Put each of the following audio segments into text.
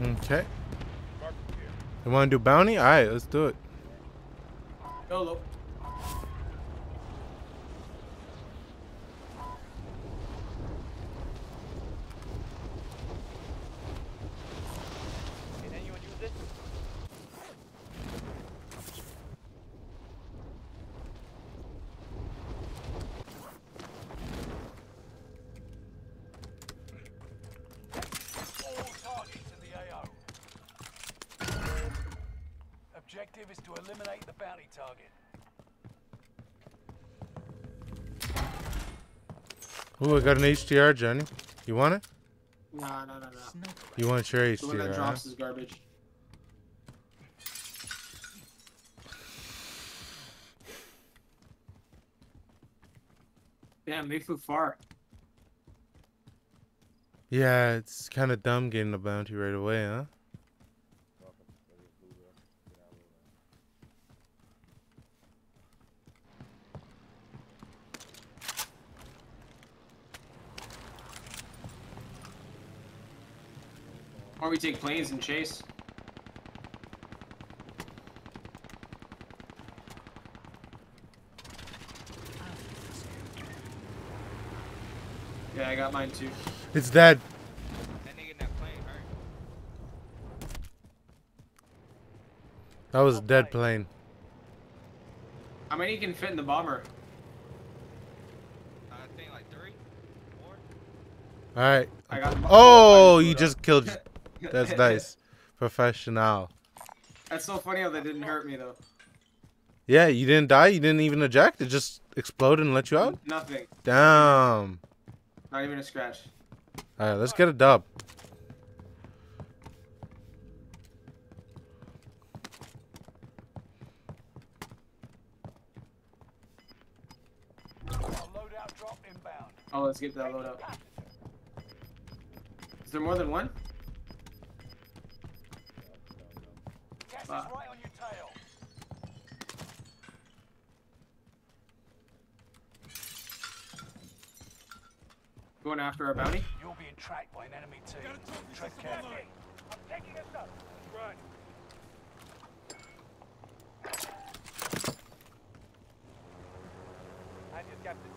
Okay. You want to do bounty? All right, let's do it. YOLO. Can anyone use it? All targets in the AO. Objective is to eliminate the bounty target. Ooh, I got an HDR, Johnny. You want it? Nah, nah, nah, nah. You want your HDR? The one that HDR? huh? drops is garbage. Damn, they flew far. Yeah, it's kind of dumb getting a bounty right away, huh? We take planes and chase. Yeah, I got mine too. It's dead. That nigga in that plane hurt. That was a oh, dead plane. How many can fit in the bomber? Uh, I think like three, four. All right. I got. Oh, you just killed. That's nice. Professional. That's so funny how that didn't hurt me though. Yeah, you didn't die. You didn't even eject. It just exploded and let you out. Nothing. Damn. Not even a scratch. All right, let's get a dub. A loadout drop inbound. Oh, let's get that load up. Is there more than one? Gas is Fuck. right on your tail. Going after our bounty? You're being tracked by an enemy team. Tread carefully. I'm taking us up. Right. I just captain.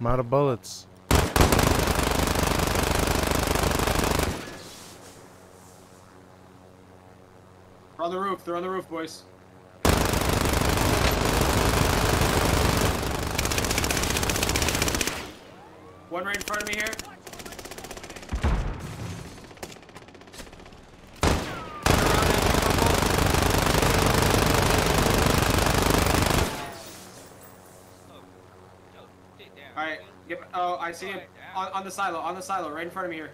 I'm out of bullets. They're on the roof. They're on the roof, boys. One right in front of me here. Oh, yo, sit down. All right. Get, oh, I see him on, on the silo. On the silo, right in front of me here.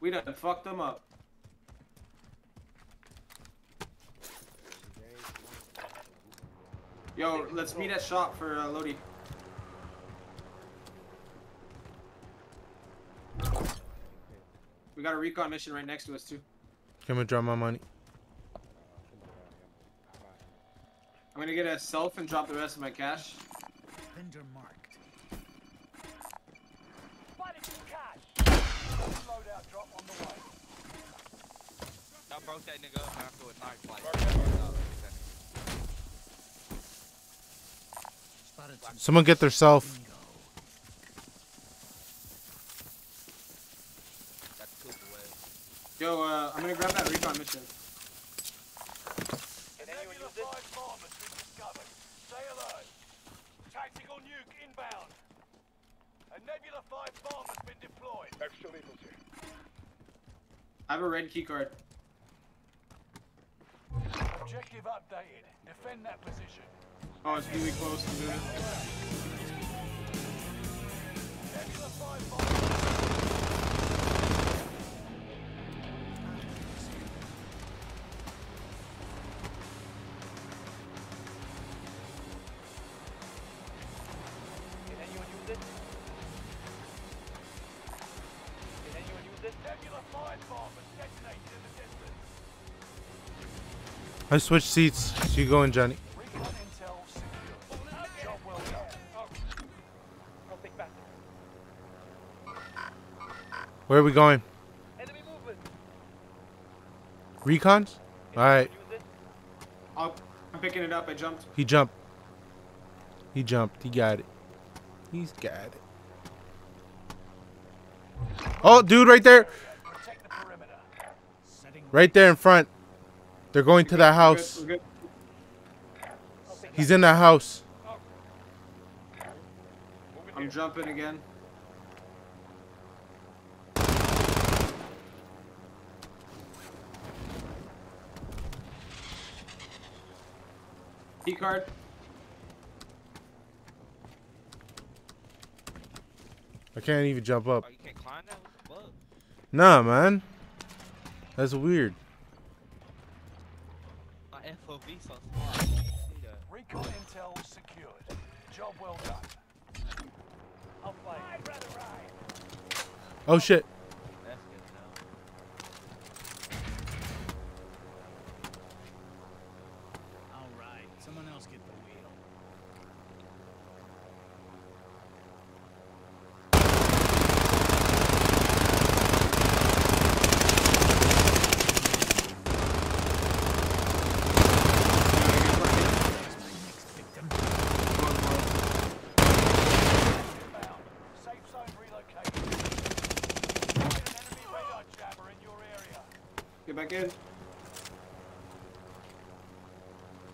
We done fucked them up. Yo, let's meet at shop for uh, Lodi. Got a recon mission right next to us too. Come and drop my money. I'm gonna get a self and drop the rest of my cash. Vendor marked. Spotted some cash. Loadout drop on the way. I broke that nigga up and I threw a knife like. Spotted some Someone get their self. bingo. That's Cooper way. Yo, uh, I'm gonna grab that recon mission. Can anyone Nebula use it? 5 bomb been discovered. Stay alert. Tactical nuke inbound. A Nebula 5 bomb has been deployed. Extra lethal here. I have a red key card. Objective updated. Defend that position. Oh, it's really close to doing it. Nebula 5 bomb. I switched seats. So you go in, Johnny. Recon intel secured. Job well done. I'll take back. Where are we going? Enemy movement. Recons? Alright. I'll, oh, I'm picking it up. I jumped. He jumped. He jumped. He got it. He's got it. Oh, dude, right there. The Right there in front. They're going to that house. good, we're good. He's in that house. I'm jumping again. Key card. I can't even jump up. Oh, you can't climb that? What the fuck? Nah, man. That's weird. My FOV so smart. Recon intel secured. Job well done. I'll fight. Oh, shit. That's good enough. All right. Someone else get the wheel. Victim. Inbound. Safe zone relocated. Find an enemy radar jammer in your area. Get back in.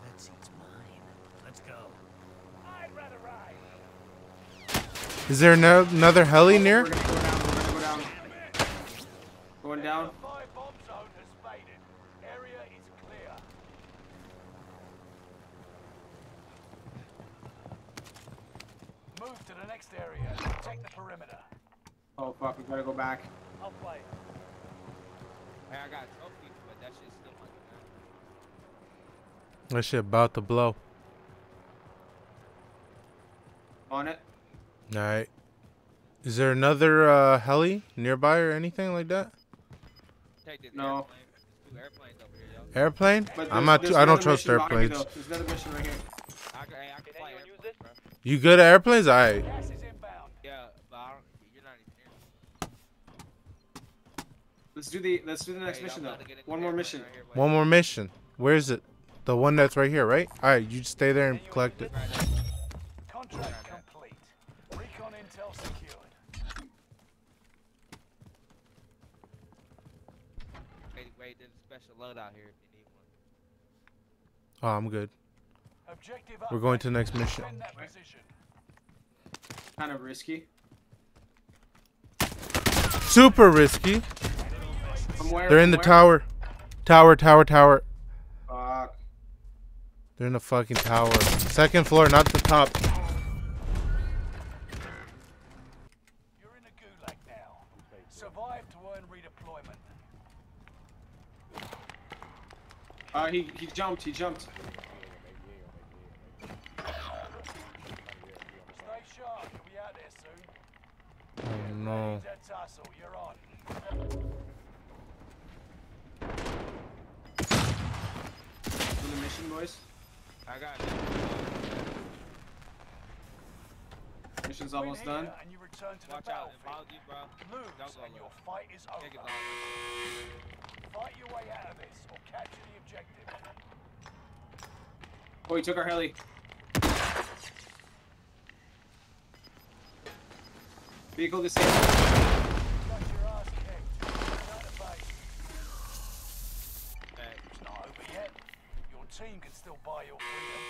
That seat's mine. Let's go. I'd rather ride. Is there no, another heli near? We're gonna go down. We're gonna go down. Going down. The five bomb zone has faded. Area is clear. Move to the next area. Protect the perimeter. Oh fuck, we gotta go back. I'll fight. Hey, I got trophies, but that shit's still like that. That shit about to blow. On it. Alright. Is there another uh, heli nearby or anything like that? No. airplane. Airplanes over here. Airplane? I'm not. there's I don't trust mission behind me, airplanes. though. There's another mission right here. I can, I can fly airplanes, bro. You good at airplanes? Alright. Gas is inbound. Yeah, but I don't, you're not even here. Let's do the let's do the next Hey, mission though. about to get into One more mission. right here. One more mission. Where is it? The one that's right here, right? Alright, you just stay there and collect it. Contract complete. Recon intel secured. Wait, wait, there's a special load out here if you need one. Oh, I'm good. Objective We're going to the next mission. Defend that position. Kind of risky. Super risky. From where? They're in From the where? tower. Tower, tower, tower. Fuck. They're in the fucking tower. Second floor, not the top. You're in a gulag now. Survive to earn redeployment. Uh, he he jumped. He jumped. Stay sharp. You'll be out there soon. Oh no. That tussle. You're on. Do the mission, boys. I got it. Mission's almost here done. And you return to Watch the out, if I battlefield. was you, bro. Lose Don't go and your fight is Take it over. long. Fight your way out of this or capture the objective. Oh, he took our heli. Vehicle disabled. Got your ass kicked. Out of base. Hey, It's not over yet. Your team can still buy your freedom.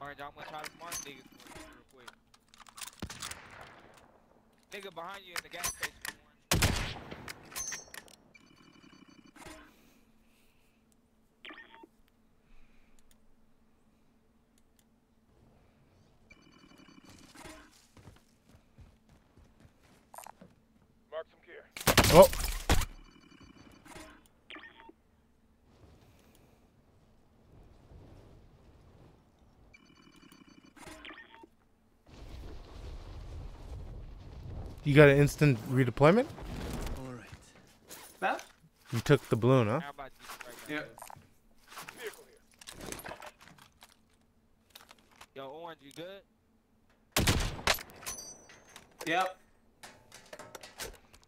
Orange, I'm gonna try to mark niggas real quick. Nigga behind you in the gas station, Mark some gear. Oh. You got an instant redeployment? All right. That? You took the balloon, huh? How right now? Yeah. Yo, Orange, you good? Yep.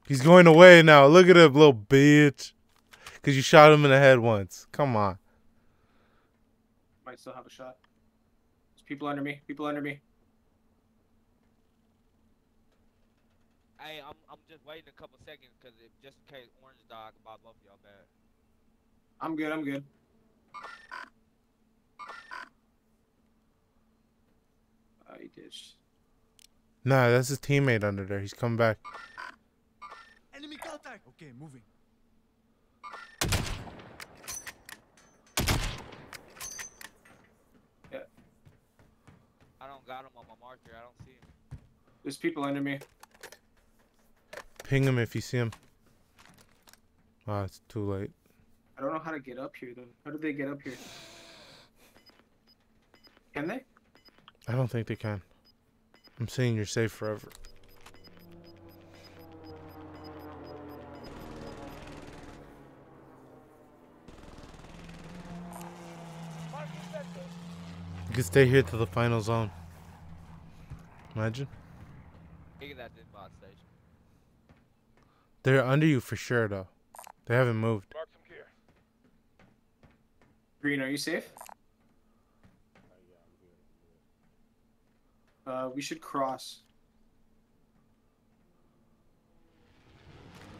He's going away now. Look at him, little bitch. Cause you shot him in the head once. Come on. Might still have a shot. There's people under me. People under me. Hey, I'm I'm just waiting a couple seconds because if just in case Orange dog about both of y'all bad. I'm good. I'm good. Oh, he ditched. Nah, that's his teammate under there. He's coming back. Enemy contact. Okay, moving. Yeah. I don't got him on my marker. I don't see him. There's people under me. Ping him if you see him. Ah, it's too late. I don't know how to get up here though. How do they get up here? Can they? I don't think they can. I'm saying you're safe forever. You can stay here to the final zone. Imagine. Nigga that bot station. They're under you for sure, though. They haven't moved. Mark some gear. Green, are you safe? Uh, we should cross.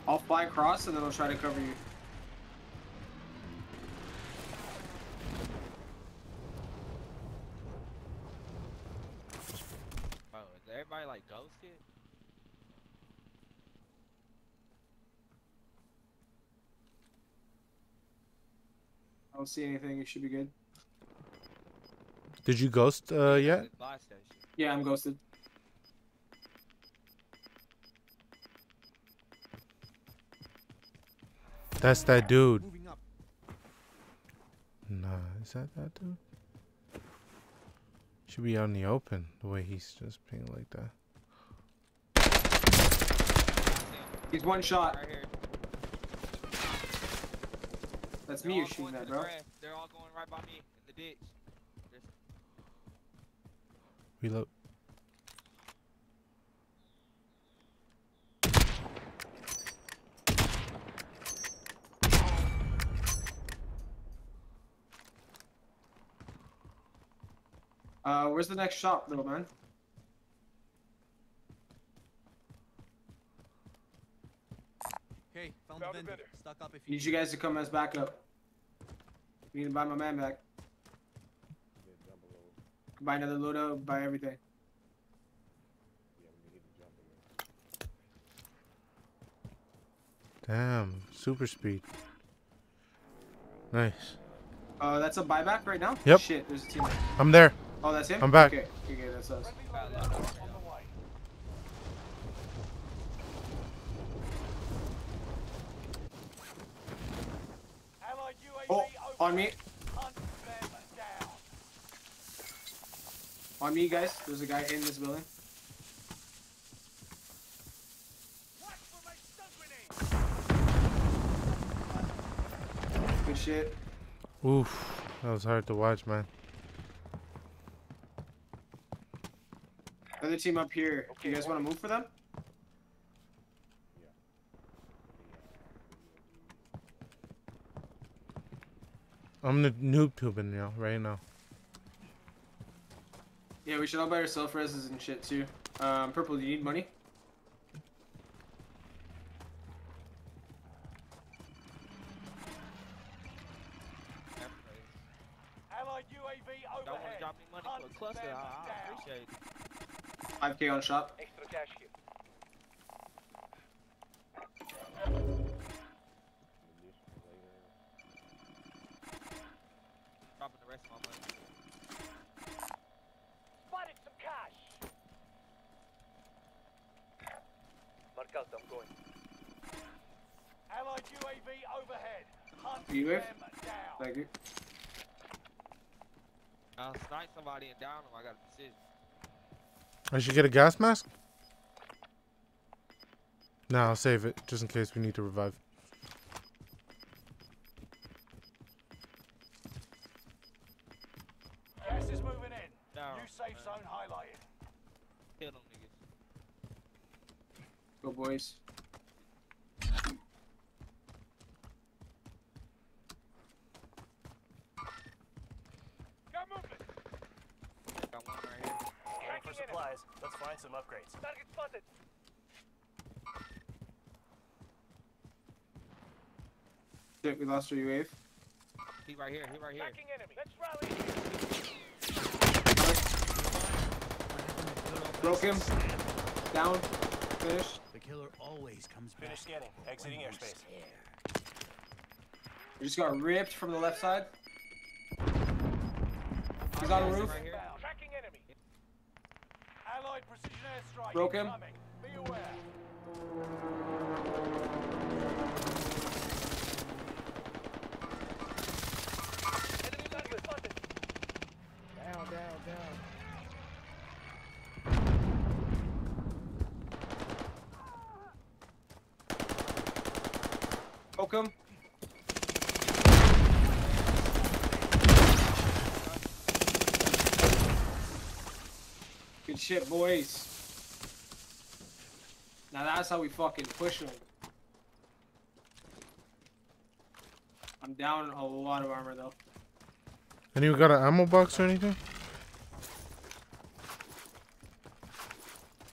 I'll fly across and then I'll try to cover you. Bro, is everybody like ghosted? Don't see anything. You should be good. Did you ghost uh, Nigga yet? did bot station. Yeah, I'm ghosted. That's that dude. Moving. Nah, is that that dude? Should be out in the open, the way he's just being like that. I see him He's one shot. right here. That's They're me you're shooting going to at, bro. grass. They're all going right by me in the ditch. There's Reload. Uh, where's the next shop, little man? Okay, found, Found the vendor. vendor. Stock up if you Need you guys to come as backup. We need to buy my man back. Buy another loadout, buy everything. Damn, super speed. Nice. Uh, that's a buyback right now? Yep. Shit, there's a team. I'm there. Oh, that's him? I'm back. Okay, okay, that's us. about that. On the way. Allied UAV Oh, on me. overhead. Hunt them down. On me, guys. There's a guy in this building. Watch for my stun grenade. Good shit. Oof, that was hard to watch, man. Another team up here. Do you guys want to move for them? I'm the noob tubing now, right now. Yeah, we should all buy ourselves self reses and shit too. Um, Purple, do you need money? That's crazy. Allied UAV You with? Thank you. I'll snipe somebody and down them. I got a decision. I should get a gas mask? No, I'll save it just in case we need to revive. Gas is moving in. Down. New safe man. zone highlighted. Kill them niggas. Go boys. Shit, we lost our UAV. He right here. He right here. Tracking. Let's rally. Broke him. Down. Finished. The killer always comes back. Finish scanning. Exiting airspace. We just got ripped from the left side. He's on the roof. Tracking enemy. Allied precision airstrike. Broke him. incoming. Be aware. Down, down, down. Broke him. Good shit, boys. Now that's how we fucking push them. I'm down a lot of armor though. Anyone got an ammo box or anything?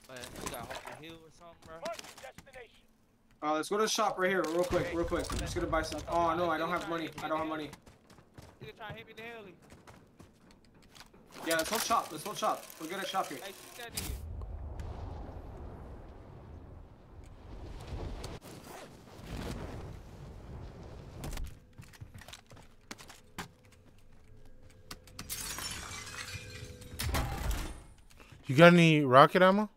Man, you got Hope the Hill or something, bro? Mark destination. Uh, let's go to the shop right here, real quick, real quick. I'm just gonna buy some. Oh no, I don't have money. I don't have money. Nigga trying to hit me in the heli. Yeah, let's hold shop. Let's hold shop. We're good at shop here. You got any rocket ammo?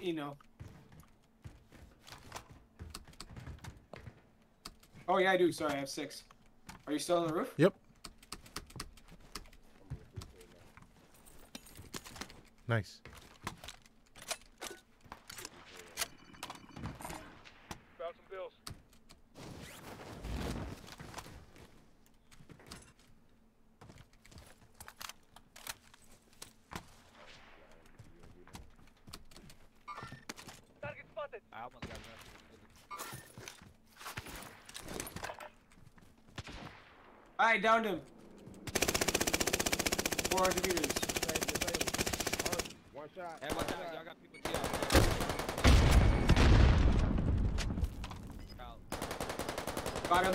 You know. Oh yeah, I do. Sorry, I have six. Are you still on the roof? Yep. Nice. Grab some bills. Target spotted. I almost got nothing. I downed him. 400 meters. One shot. Hey, watch out. Y'all got people down. Got him.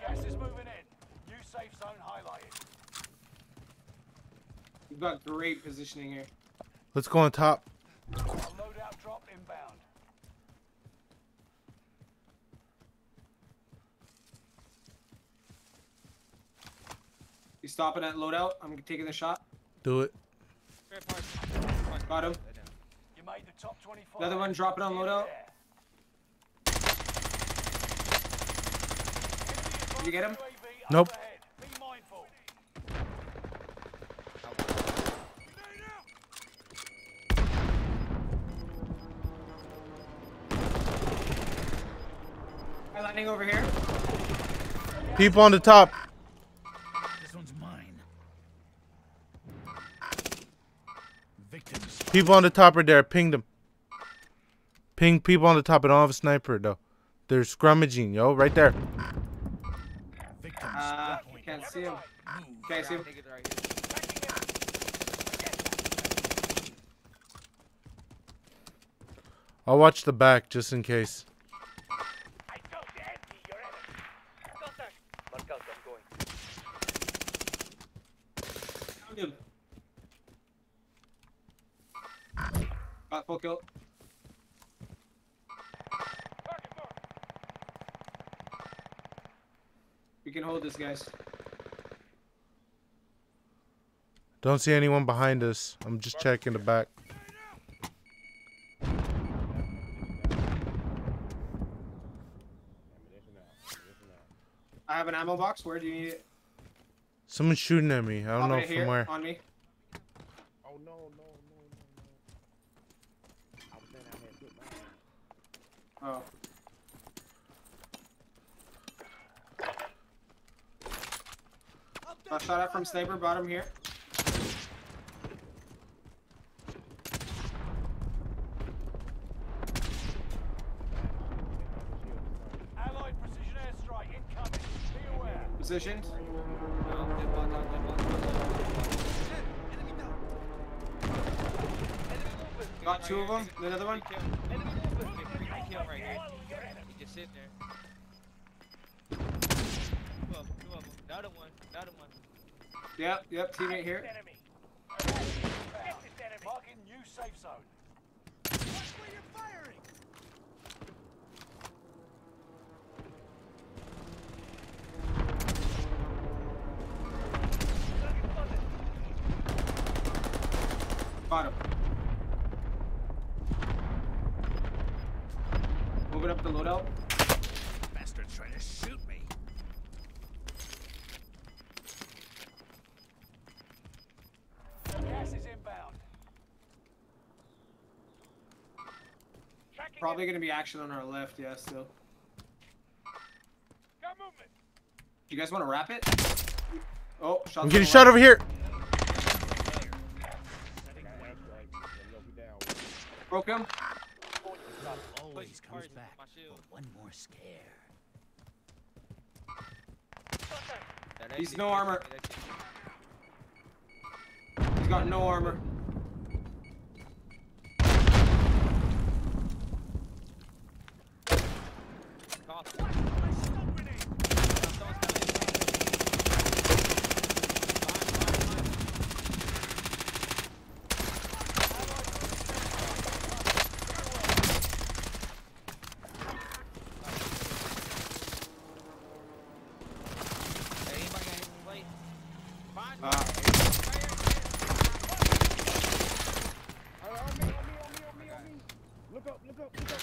Gas is moving in. New safe zone highlighted. You've got great positioning here. Let's go on top. A loadout drop inbound. He's stopping at loadout. I'm taking the shot. Do it. Fair. Got him. You made the top 25. Another one dropping on loadout. Did you get him? Nope. Hi, landing over here. People on the top. This one's mine. Victims. People on the top are there. Ping them. Ping people on the top. I don't have a sniper though. They're scrummaging, yo, right there. Victims. Uh, can't see him. Can't see him. Niggas right here. I'll watch the back just in case. I told you empty your enemy. Contact. Mark out, I'm going. Downed him. Got full kill. We can hold this, guys. Don't see anyone behind us. I'm just checking the back. I have an ammo box. Where do you need it? Someone's shooting at me. I don't Pop know it from here, where. On me. Oh no, no. I was saying I had good mind. Oh. Got shot at from sniper, bottom here. Allied precision airstrike incoming. Be aware. Positioned. Got two of them. Another one. Free kill. Enemy movement. Get free kill right here. He just sitting there. Two of them, two of them. Another one, another one. Yep, yep. Teammate here. Enemy. Get this enemy. Marking new safe zone. Watch where you're firing. Bottom. Moving up the loadout. Bastard's trying to shoot me. Gas is inbound. Tracking Probably gonna be action on our left. Yeah, still. Got movement. You guys want to wrap it? Oh, shots I'm getting shot over here. Broke him. Always Push, comes back my shield. for one more scare. He's no armor. exit, that exit. He's got no armor. Cough. Stop grenade. Someone's coming. Fine, fine, fine. Hey, anybody got any plate? Fine, Uh, right here, right here. Look up, look up, look up.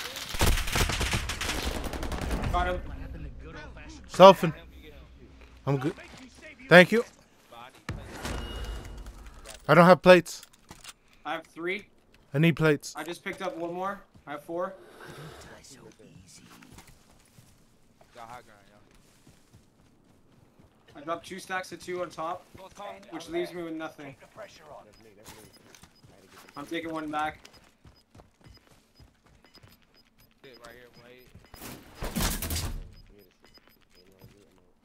Got him. What happened to good old fashioned Selfing. Him, you get him. I'm good. Make me save you. Thank you. I need plates. I don't have plates. I have three. I need plates. I just picked up one more. I have four. I don't die so easy. Got high ground, yo. I dropped two stacks of two on top, which leaves me with nothing. Keep the pressure on. That's me, that's me. I had to get I'm taking one back. Sit right here, wait.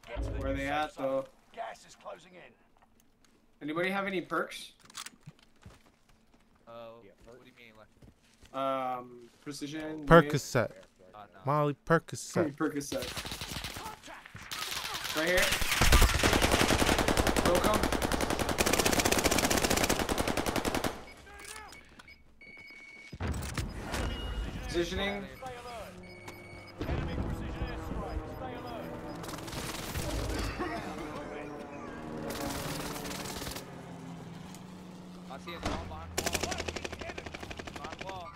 Get to the Where new they at zone. though? Gas is closing in. Anybody have any perks? Uh, Yeah, what do you mean, like? Um, precision. Percocet. Uh, no. Molly Percocet. Percocet. Right here. Broke him. Positioning. See it all behind wall. Behind wall.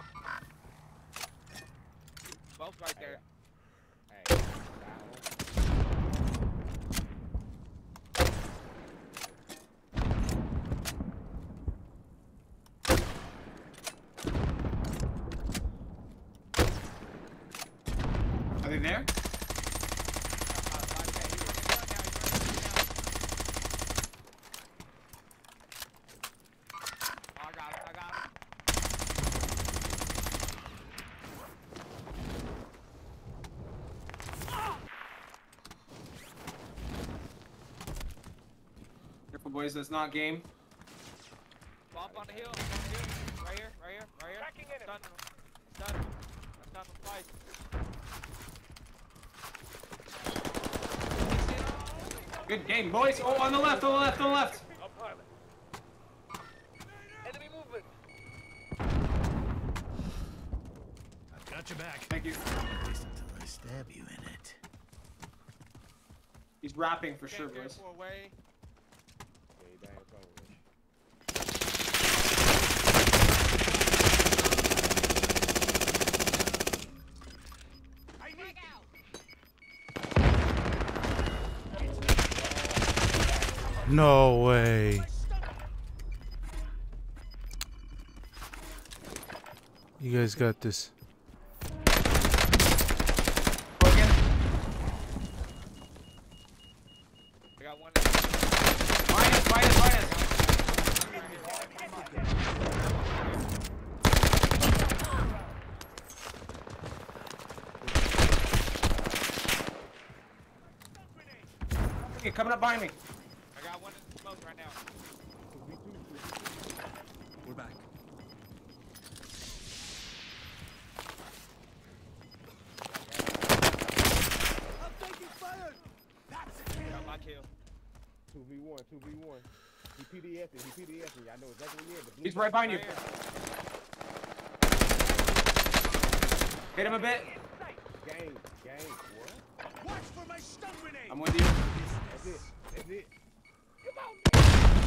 Both right there. Hey, Are they there? I got him, I got him. Careful, boys. That's not game. Bump on the hill, on the hill. Right here, right here, right here. Tracking enemy. Stun him. Stun him. I stunned him twice. Good game, boys. Oh, on the left, on the left, on the left. On pilot. Enemy movement. I've got your back. Thank you. At least until I stab you in it. He's rapping for sure, boys. away. yeah, he down so much. I need No way. You guys got this. Minus, minus, coming up behind me. 2v1, 2v1. He PDS it, he PDS it. I know exactly where he is. He's right behind you. Hit him a bit. Gang, gang, what? Watch for my stun grenade. I'm with you. That's it, that's it.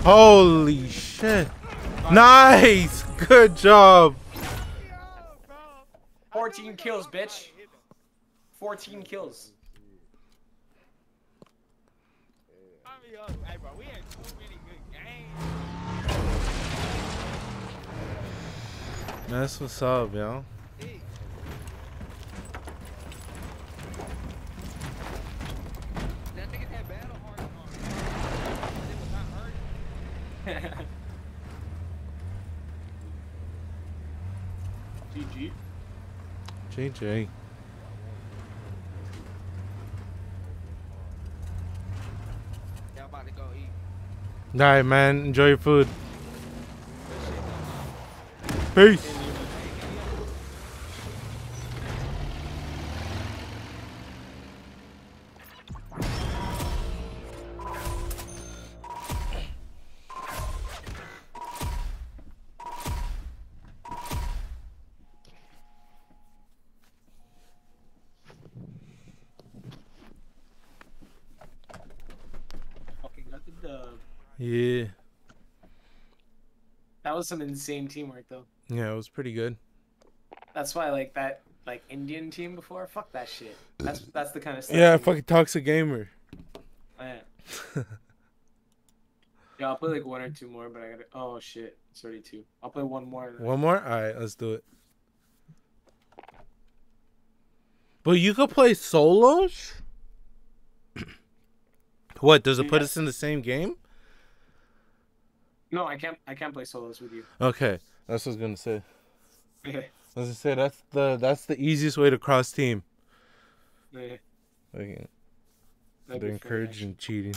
Holy shit. Nice! Good job! 14 kills, bitch. 14 kills. That's what's up, yo. Hey. That nigga had Battle Hardened. It was not hurting. GG. JJ. Yeah, I'm about to go eat. Alright, man. Enjoy your food. Peace. Yeah. That was some insane teamwork, though. Yeah, it was pretty good. That's why I like that like Indian team before. Fuck that shit. That's that's the kind of stuff. Yeah, fucking toxic gamer. Yeah. yeah, I'll play like one or two more, but I gotta. Oh shit, it's already two. I'll play one more. One more? Alright, let's do it. But you could play solos? what, does it put Yeah. us in the same game? No, I can't. I can't play solos with you. Okay, that's what I was gonna say. Yeah. As I say, that's the that's the easiest way to cross team. Yeah, Like, they're encouraging cheating.